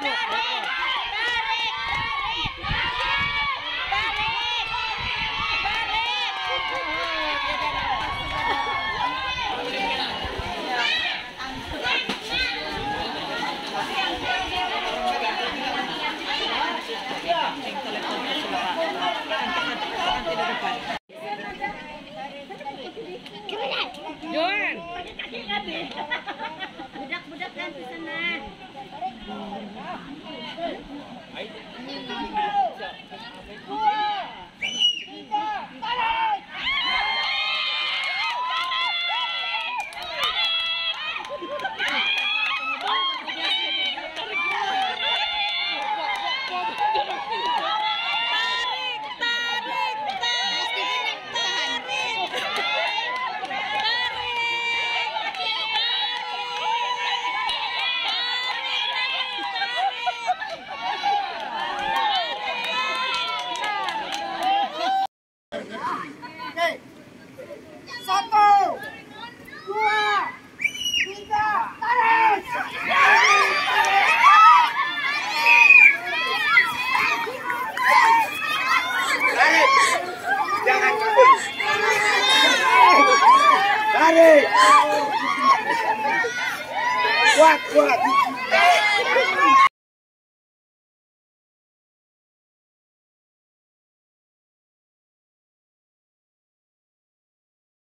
Budak-budak Satu, dua, tiga, tarik! Tarik! Tarik! Kuat, kuat!